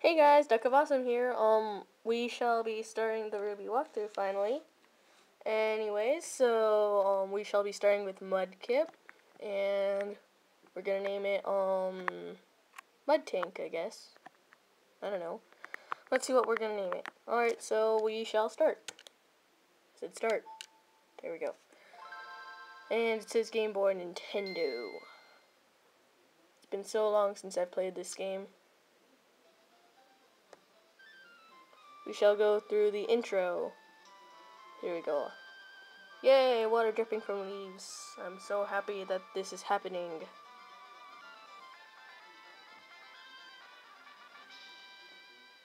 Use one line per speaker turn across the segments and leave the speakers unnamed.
Hey guys, Duck of Awesome here. Um, we shall be starting the Ruby walkthrough finally. Anyways, so um, we shall be starting with Mudkip, and we're gonna name it um Mud Tank, I guess. I don't know. Let's see what we're gonna name it. All right, so we shall start. Said start. There we go. And it says Game Boy Nintendo. It's been so long since I've played this game. We shall go through the intro. Here we go. Yay, water dripping from leaves. I'm so happy that this is happening.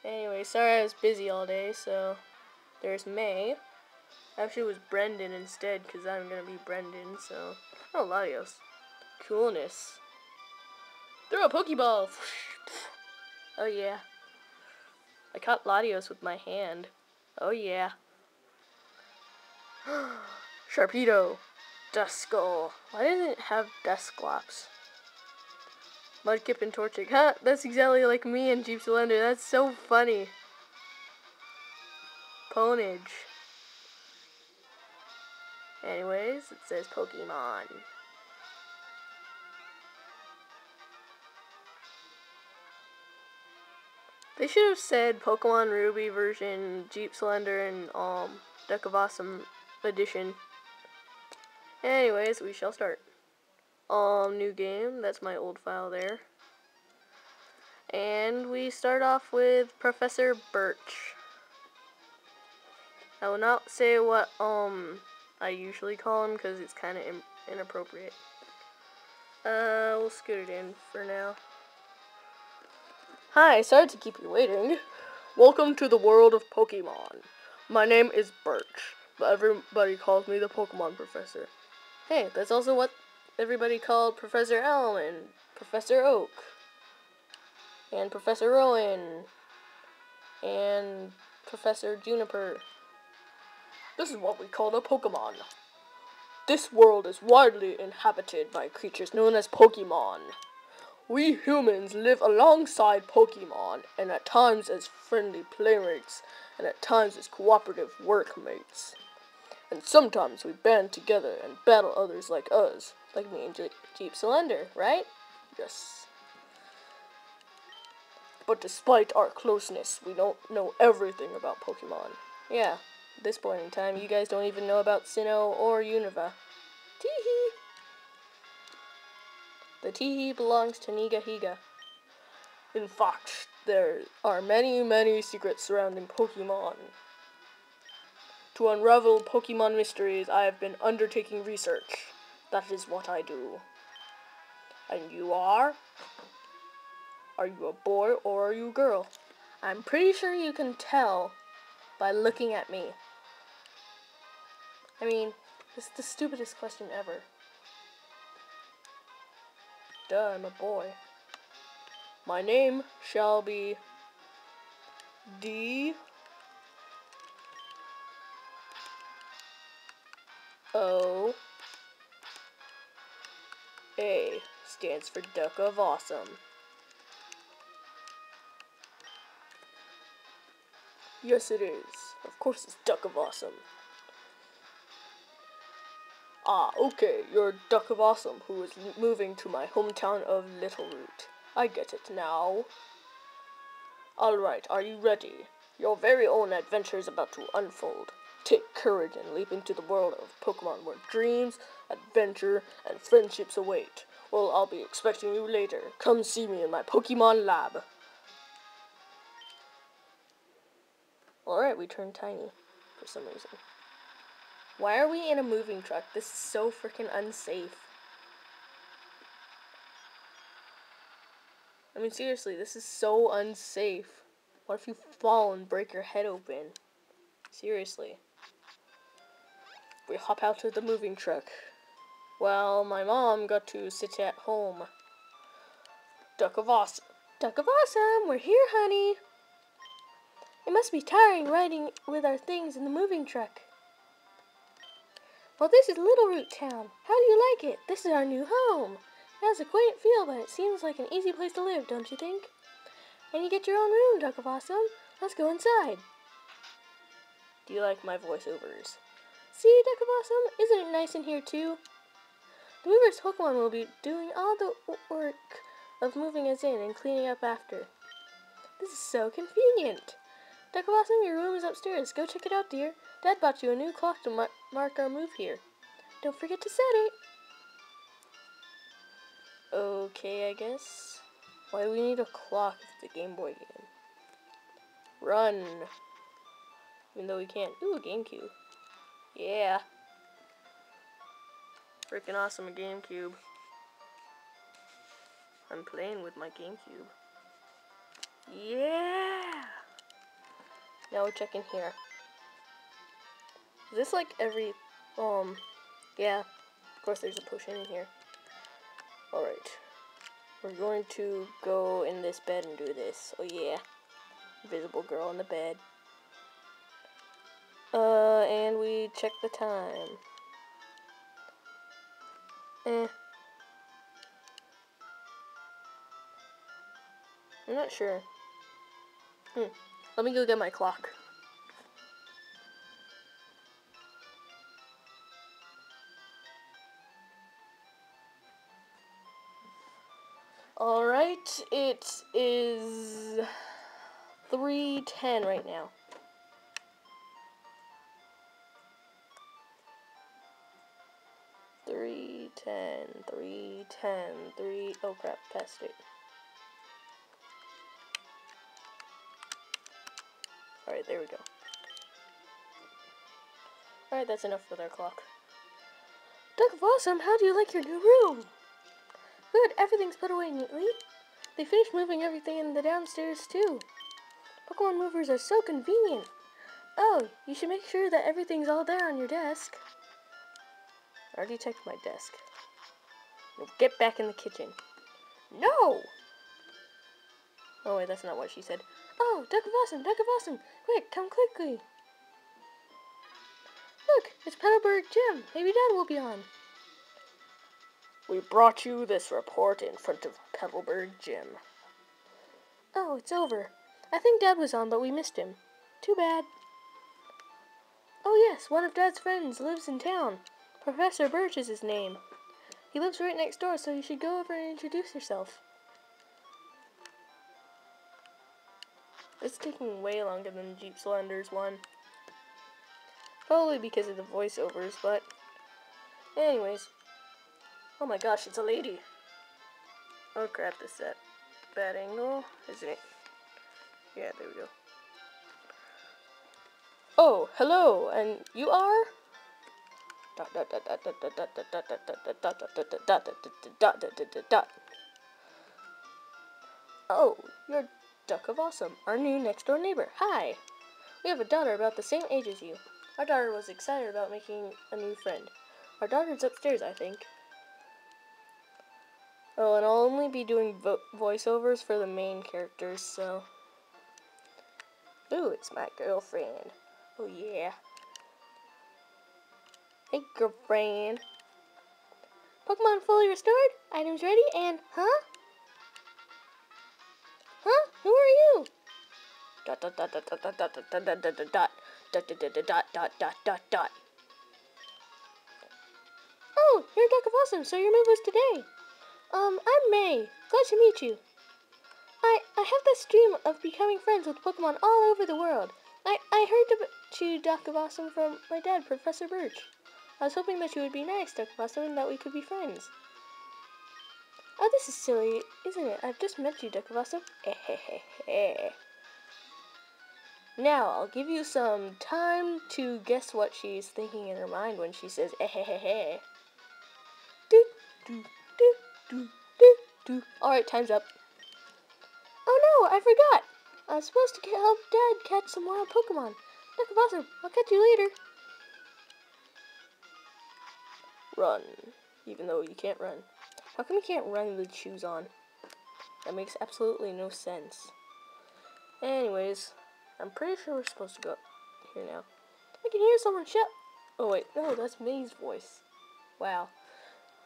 Anyway, sorry I was busy all day, so there's May. Actually, it was Brendan instead, because I'm going to be Brendan, so... Oh, Latios. Coolness. Throw a Pokeball! oh, yeah. I caught Latios with my hand. Oh, yeah. Sharpedo. Duskull. Why didn't it have Dusclops? Mudkip and Torchic. Huh, that's exactly like me and Jeep Sollender. That's so funny. Ponage. Anyways, it says Pokemon. They should have said Pokemon Ruby version, Jeep Sollender, and um, Duck of Awesome edition. Anyways, we shall start. Um, new game. That's my old file there. And we start off with Professor Birch. I will not say what um I usually call him because it's kind of inappropriate. Uh, we'll scoot it in for now. Hi, sorry to keep you waiting. Welcome to the world of Pokemon. My name is Birch, but everybody calls me the Pokemon Professor. Hey, that's also what everybody called Professor and Professor Oak and Professor Rowan and Professor Juniper. This is what we call a Pokemon. This world is widely inhabited by creatures known as Pokemon. We humans live alongside Pokemon, and at times as friendly playmates, and at times as cooperative workmates. And sometimes we band together and battle others like us, like me and Jeep Sollender, right? Yes. But despite our closeness, we don't know everything about Pokemon. Yeah, at this point in time, you guys don't even know about Sinnoh or Unova. Teehee! The Teehee belongs to Nigahiga. In fact, there are many, many secrets surrounding Pokemon. To unravel Pokemon mysteries, I have been undertaking research. That is what I do. And you are? Are you a boy or are you a girl? I'm pretty sure you can tell by looking at me. I mean, this is the stupidest question ever. Duh, I'm a boy. My name shall be D O A stands for Duck of Awesome. Yes, it is. Of course, it's Duck of Awesome. Ah, okay, you're Duck of Awesome, who is moving to my hometown of Littleroot. I get it now. Alright, are you ready? Your very own adventure is about to unfold. Take courage and leap into the world of Pokemon where dreams, adventure, and friendships await. Well, I'll be expecting you later. Come see me in my Pokemon lab. Alright, we turned tiny for some reason. Why are we in a moving truck? This is so freaking unsafe. I mean, seriously, this is so unsafe. What if you fall and break your head open? Seriously. We hop out of the moving truck. Well, my mom got to sit at home. Duck of Awesome. Duck of Awesome, we're here, honey. It must be tiring riding with our things in the moving truck. Well, this is Littleroot Town. How do you like it? This is our new home. It has a quaint feel, but it seems like an easy place to live, don't you think? And you get your own room, Duck of Awesome. Let's go inside. Do you like my voiceovers? See, Duck of Awesome? Isn't it nice in here too? The Mover's Pokemon will be doing all the work of moving us in and cleaning up after. This is so convenient. Awesome, your room is upstairs. Go check it out, dear. Dad bought you a new clock to mar mark our move here. Don't forget to set it. Okay, I guess. Why do we need a clock if it's a Game Boy game? Run. Even though we can't. Ooh, GameCube. Yeah. Freaking awesome, a GameCube. I'm playing with my GameCube. Yeah! Now we're checking here. Is this like every, um, yeah. Of course there's a potion in here. Alright. We're going to go in this bed and do this. Oh yeah. Invisible girl in the bed. Uh, and we check the time. Eh. I'm not sure. Hmm. Let me go get my clock. Alright, it is 3.10 right now. Three ten, three ten, three. Oh crap, past it. Alright, that's enough for their clock. Duck of how do you like your new room? Good, everything's put away neatly. They finished moving everything in the downstairs too. Pokemon movers are so convenient. Oh, you should make sure that everything's all there on your desk. I already checked my desk. Get back in the kitchen. No! Oh wait, that's not what she said. Oh, Duck of Awesome, Duck of Awesome! Quick, come quickly! Look, it's Petalburg Gym. Maybe Dad will be on. We brought you this report in front of Petalburg Gym. Oh, it's over. I think Dad was on, but we missed him. Too bad. Oh yes, one of Dad's friends lives in town. Professor Birch is his name. He lives right next door, so you should go over and introduce yourself. It's taking way longer than Jeep Sollenders one. Probably because of the voiceovers, but anyways. Oh my gosh, it's a lady. Oh crap, this that bad angle, isn't it? Yeah, there we go. Oh, hello, and you are? Oh, you're Duck of Awesome, our new next door neighbor. Hi! We have a daughter about the same age as you. Our daughter was excited about making a new friend. Our daughter's upstairs, I think. Oh, and I'll only be doing vo voiceovers for the main characters, so. Ooh, it's my girlfriend. Oh, yeah. Hey, girlfriend. Pokemon fully restored, items ready, and, huh? Huh? Dot dot dot dot dot dot dot dot dot dot dot dot dot dot dot dot dot dot Oh, you're Duck of Awesome, so your move was today. Um, I'm May. Glad to meet you. I I have this dream of becoming friends with Pokemon all over the world. I, I heard about you, Duck of Awesome, from my dad, Professor Birch. I was hoping that you would be nice, Duck of Awesome, and that we could be friends. Oh, this is silly, isn't it? I've just met you, Duck of Awesome. Now, I'll give you some time to guess what she's thinking in her mind when she says eh, eh, eh, eh. Do, do, do, do, do, do. Alright, time's up. Oh no, I forgot! I was supposed to help Dad catch some wild Pokemon. Of Awesome, I'll catch you later. Run, even though you can't run. How come you can't run with shoes on? That makes absolutely no sense. Anyways, I'm pretty sure we're supposed to go here now. I can hear someone shout. Oh wait, no, that's May's voice. Wow.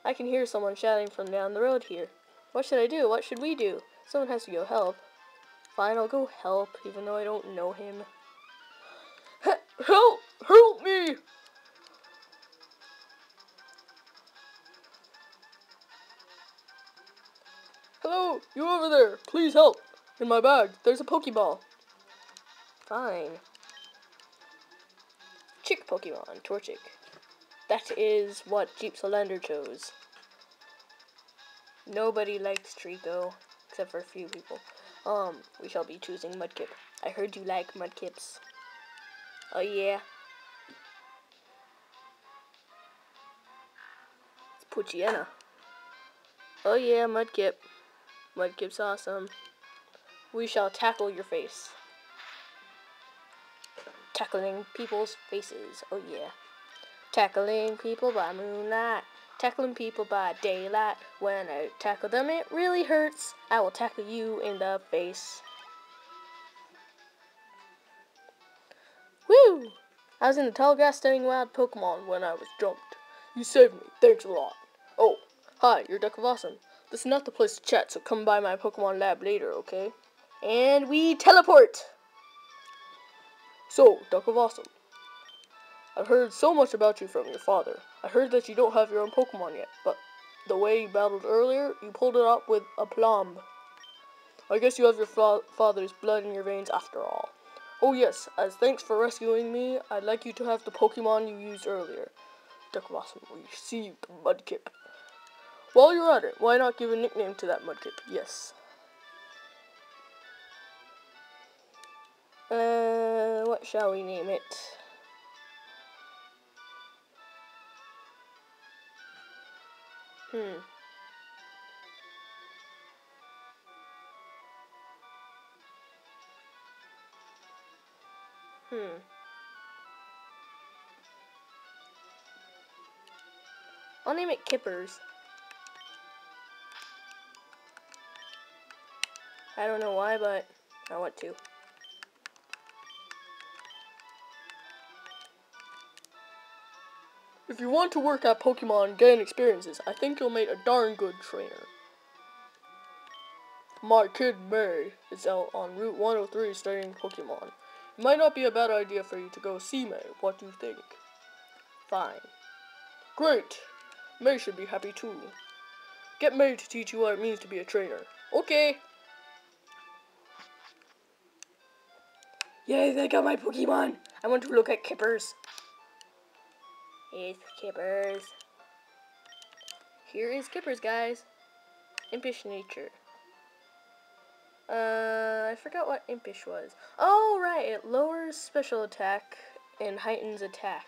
I can hear someone shouting from down the road here. What should I do? What should we do? Someone has to go help. Fine, I'll go help, even though I don't know him. Help! Help me! Hello, you over there. Please help. In my bag, there's a Pokeball. Fine. Chick Pokemon, Torchic. That is what Jeep Sollender chose. Nobody likes Treecko, except for a few people. Um, we shall be choosing Mudkip. I heard you like Mudkips. Oh yeah. It's Poochyena. Oh yeah, Mudkip. Mudkip's awesome. We shall tackle your face. Tackling people's faces. Oh yeah. Tackling people by moonlight. Tackling people by daylight. When I tackle them, it really hurts. I will tackle you in the face. Woo! I was in the tall grass studying wild Pokemon when I was jumped. You saved me. Thanks a lot. Oh, hi, you're Duck of Awesome. This is not the place to chat, so come by my Pokemon lab later, okay? And we teleport! So, Duck of Awesome, I've heard so much about you from your father. I heard that you don't have your own Pokemon yet, but the way you battled earlier, you pulled it off with aplomb. I guess you have your fa father's blood in your veins after all. Oh yes, as thanks for rescuing me, I'd like you to have the Pokemon you used earlier. Duck of Awesome received Mudkip. While you're at it, why not give a nickname to that Mudkip? Yes. Uh, what shall we name it? Hmm. Hmm. I'll name it Kippers. I don't know why, but I want to. If you want to work at Pokemon and gain experiences, I think you'll make a darn good trainer. My kid May is out on Route 103 studying Pokemon. It might not be a bad idea for you to go see May. What do you think? Fine. Great! May should be happy too. Get May to teach you what it means to be a trainer. Okay! Yay, they got my Pokemon! I want to look at Kippers. Here's Kippers. Here is Kippers, guys. Impish nature. Uh, I forgot what Impish was. Oh, right, it lowers special attack and heightens attack.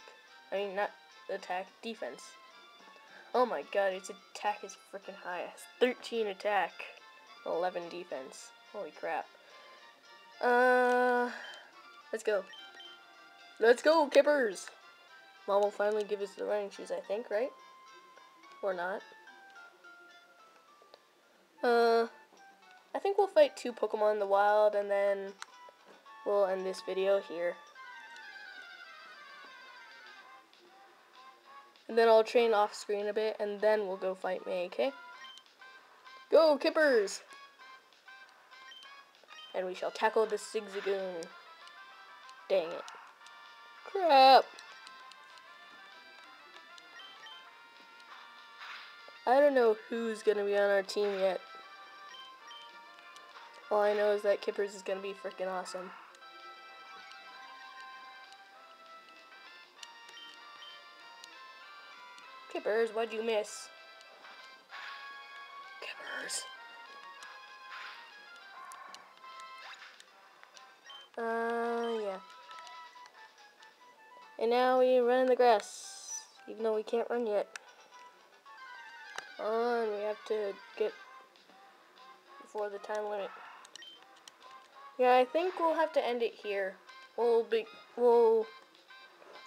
I mean, not attack, defense. Oh my god, its attack is freaking high. 13 attack, 11 defense. Holy crap. Uh, let's go. Let's go, Kippers! Mom will finally give us the running shoes, I think, right? Or not. Uh, I think we'll fight two Pokemon in the wild, and then we'll end this video here. And then I'll train off screen a bit, and then we'll go fight May, okay? Go, Kippers! And we shall tackle the Zigzagoon. Dang it. Crap! I don't know who's going to be on our team yet. All I know is that Kippers is going to be freaking awesome. Kippers, what'd you miss? Kippers. Uh, yeah. And now we run in the grass, even though we can't run yet on. We have to get before the time limit. Yeah, I think we'll have to end it here. We'll be, we'll,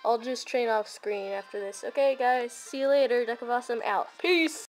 I'll just train off screen after this. Okay, guys, see you later. Duck of Awesome out. Peace!